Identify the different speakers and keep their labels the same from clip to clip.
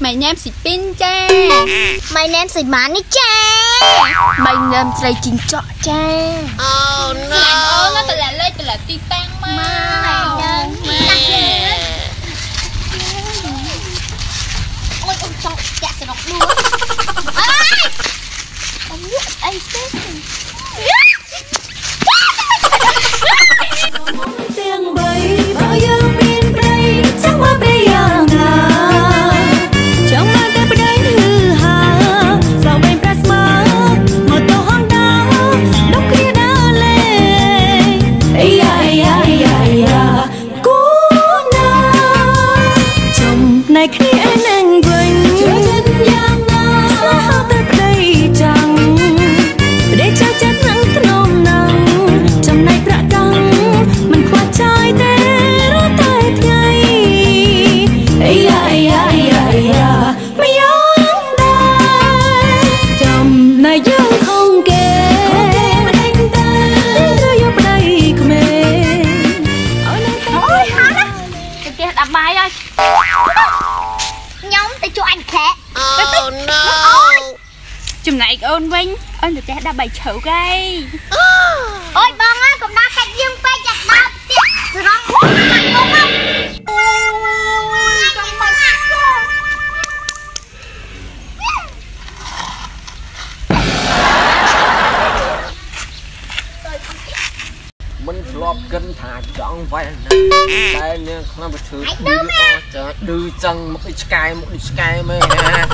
Speaker 1: My name is Pin cha
Speaker 2: My name is Mani cha
Speaker 1: My name is Ray Chin Chọ cha
Speaker 2: Oh
Speaker 1: no. Làm ơn á, tụi
Speaker 2: là Lê, tụi là Titan mau អូន
Speaker 3: វិញអូន
Speaker 1: ទៅផ្ទះដាក់បាយ
Speaker 2: ជ្រូ
Speaker 1: កហើយ
Speaker 2: អូយបងអើយកុំដាក់កាច់យើងពេកចាក់ដល់ទៀតស្រង់មកមកមកអូយចង់មកណា
Speaker 4: មិនធ្លាប់គិនថាចង់វ៉ែនណាតែនាងក្នុងវិធឺឌឺអស់ចាឌឺចឹងមកដូចឆ្កែមកដូចឆ្កែមែនណា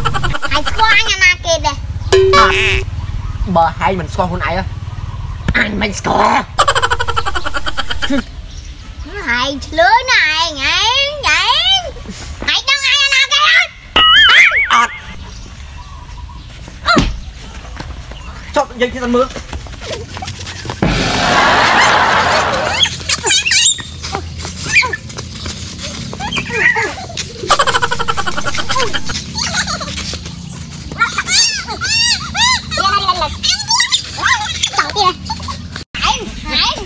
Speaker 2: ហើយស្គាល់អញអាណាគេដែរ
Speaker 4: បើហែងមិនស្គាល់ខ្លួនឯងអញមិនស្គាល់
Speaker 2: ហើយឆ្លើយណាឯងឯងឯងហើយដឹងឯងអាណាគេអត់
Speaker 4: ចប់យើងគ្នាទៅមើល
Speaker 2: Tao kia Anh, anh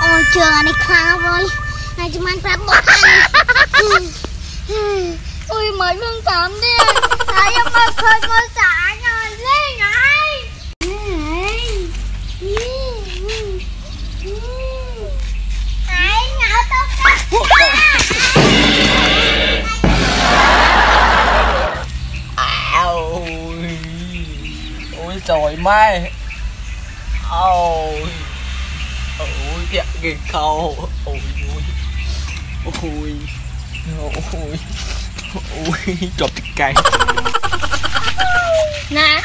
Speaker 2: Ôi trường anh ấy khá rồi Này chúng anh phải bỏ anh Ôi mới mương tắm đi Ai em mà khơi cô xã rồi
Speaker 4: trời mai ôi. Ôi kìa kìa khâu. Ôi ôi. Ôi. Ôi. Ôi. Chộp thịt cây nè.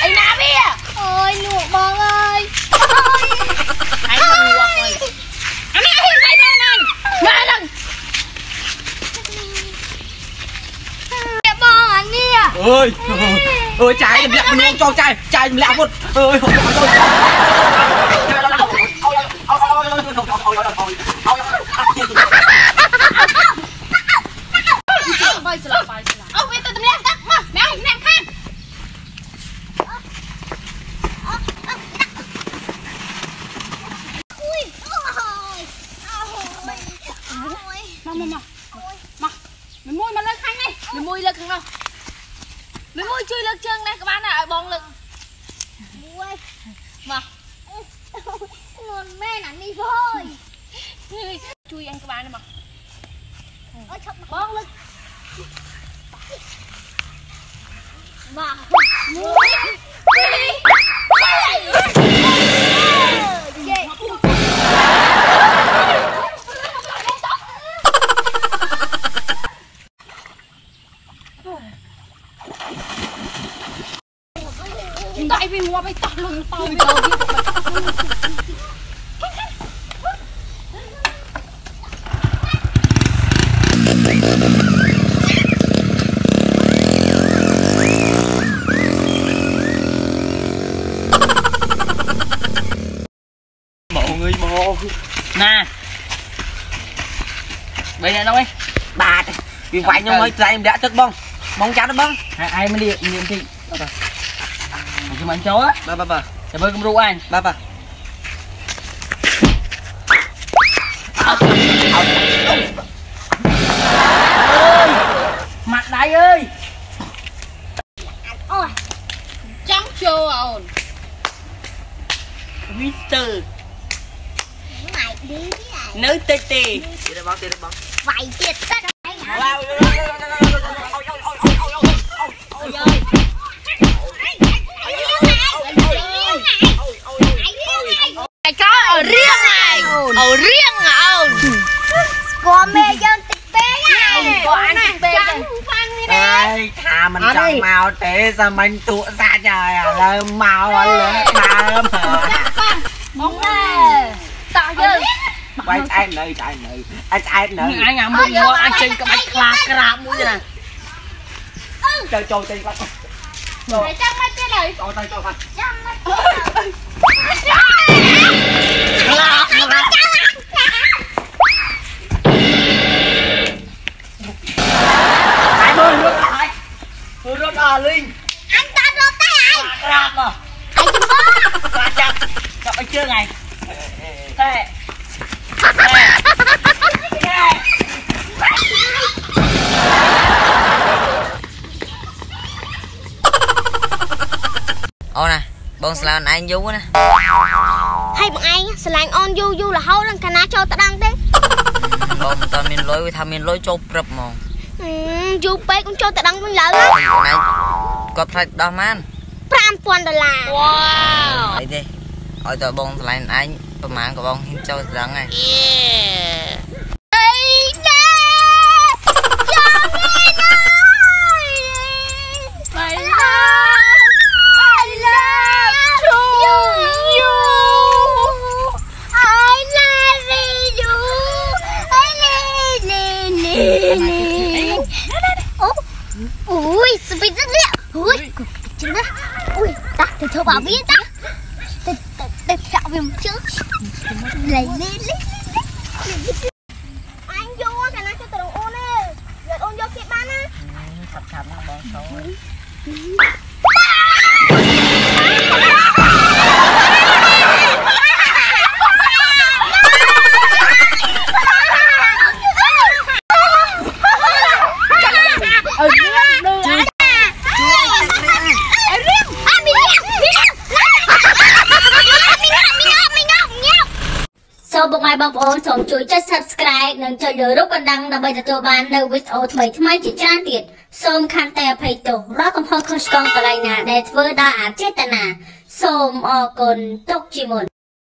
Speaker 1: Anh nam bia à?
Speaker 2: ôi nuột bông ơi.
Speaker 1: Anh nuột rồi anh em hiện tại đây này ba
Speaker 2: lần bông anh
Speaker 4: bia ơi ơi trái mình đừng lẹo luôn cho trái trái mình lẹo luôn ơi មួយ
Speaker 1: មួយជួយលើកជើងនេះក៏បានដែរឲ្យបងលើក
Speaker 2: Ui
Speaker 1: មក
Speaker 2: Ngon mê nắn đi thôi
Speaker 1: ជួយអញក៏បានដែរមក
Speaker 2: Ôi chọc
Speaker 1: បងលើក
Speaker 2: Mà Muối
Speaker 1: tại vì mua bay tắt luôn tao bây giờ người
Speaker 4: mồ nè. Bây giờ đâu ấy?
Speaker 1: Bà thì quay nhau mới ra em đã
Speaker 4: tức bông. វាយខ្ញុំឲ្យត្រែងម្លាក់ទឹកបងបងចាត់ទេបង
Speaker 1: ឯងមកលៀកលៀកបន្តិចអត់ទៅខ្ញុំអញចូលហ៎
Speaker 4: បាទបាទបាទ
Speaker 1: ចាំមើលគំរូអញ
Speaker 4: បាទបាទ
Speaker 1: ម៉ាក់ដៃអើយ
Speaker 2: អូយ
Speaker 1: ចង់ចូលអូនមីស្ទ័រ
Speaker 2: ម៉ៃឌីនេះ
Speaker 1: នៅតិចទេ
Speaker 4: ទៀតទេបងទៀតទេបង
Speaker 2: វាយទៀតទៅហើយ
Speaker 1: រៀងអូន
Speaker 2: ស្គាល់មេយើងតិចពេកហើយ
Speaker 1: ក៏អញតិចពេកដែរ
Speaker 2: ចាំខ្លាំងនេះ
Speaker 4: អើយថាមិនចង់មកទេសាមិញទូសាច់ហើយឥឡូវមកឥឡូវដើម
Speaker 1: បងណែតោះយើង
Speaker 4: បាយឆ្អែតនៅឆ្អែតនៅអាចឆ្អែតនៅ
Speaker 1: អញអាមុខមកអញចេញក្បាច់ខ្លាក្រាបមួយណា
Speaker 4: ចូលចូលចេញគាត់
Speaker 2: ចាំមកទៀតហើយ
Speaker 4: ចូលទៅចូលគាត់
Speaker 2: ចាំមក
Speaker 1: ខ្ជើងហើយតែតែ
Speaker 5: អូនណាបងស្លានឯងយូរណា
Speaker 2: ហើយបងឯងស្រឡាញ់អូនយូរយូររហូតដល់កាលណាចូលតដងទេ
Speaker 5: បងមិនតាន់មានលុយវាថាមានលុយចូលព្រឹបហ្មង
Speaker 2: ហឹមយូរពេកអូនចូលតដងវិញឡើយ
Speaker 5: ហើយអូនឯងគាត់ផ្លាច់ដោះម៉ាន
Speaker 2: 5000ដុល្លារ
Speaker 5: អីទេ ឲ្យតែបងស្លាញ់ឯងប្រហែលក៏បងហ៊ានចូលស្ដឹងហើយ
Speaker 2: អីណែចាំនេះណា
Speaker 1: បៃ
Speaker 2: I love you you I love you I love you អូអូយស្ពីតនេះអូយចឹងណាអូយតាទៅធ្វើបាបវាតាទៅ viêm trước lấy lấy lấy សូមបងប្អូនបងប្អូនសូមជួយចុច Subscribe និងចុចលើរូបកណ្ដឹងដើម្បីទទួលបាននូវវីដេអូថ្មីៗជាច្រើនទៀតសូមខន្តីអភ័យទោសរាល់កំហុសខុសឆ្គងកន្លែងណាដែលធ្វើដោយអចេតនាសូមអរគុណទុកជាមុន